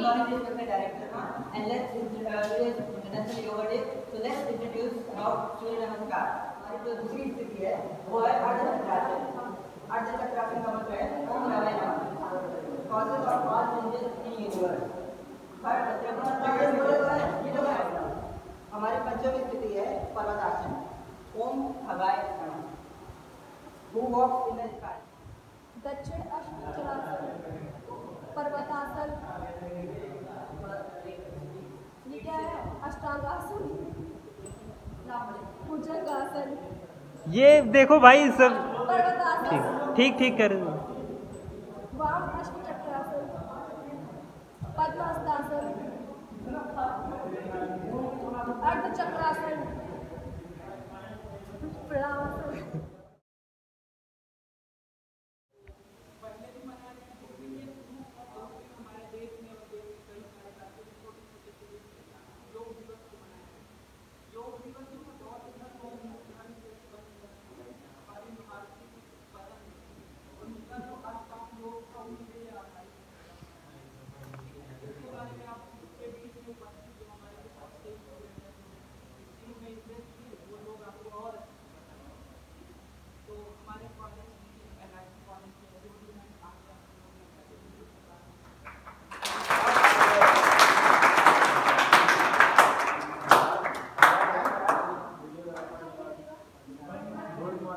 Morning, respected director, and let's introduce Yoga Day. So let's introduce about Surya Namaskar. हमारी जो दूसरी स्थिति है वो है अर्ध चक्रासन अर्ध चक्रासन का मतलब है ओम नमः नमः causes of all changes in universe पर चक्रासन तो है हमारी पंचमी स्थिति है पर्वतासन ओम भगाय Who walks in the sky? दक्षिण अष्टचरासन पर्वतासन ये देखो भाई सब पर्वतासन ठीक ठीक कर वाम अर्धचक्रासन। प्रणामासन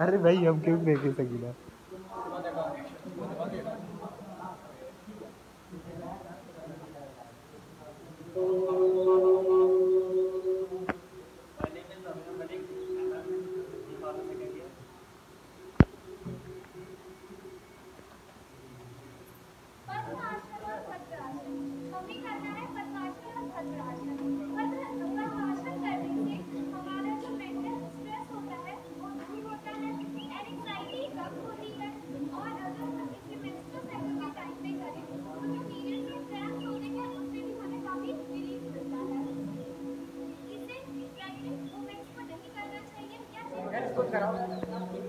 अरे भाई हम क्यों देखे सकीला encontrar.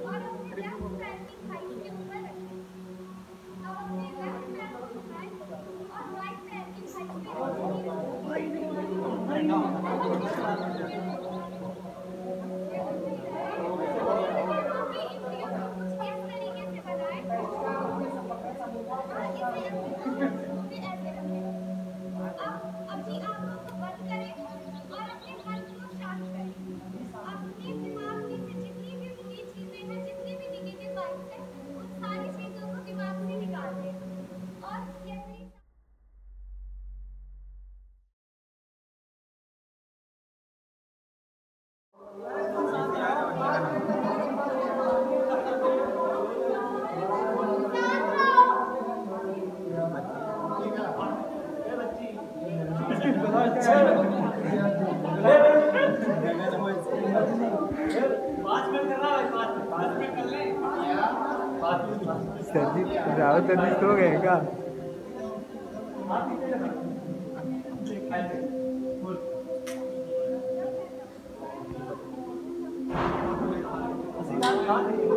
सर्दी रावत सर्दी सो गए का हाँ भाई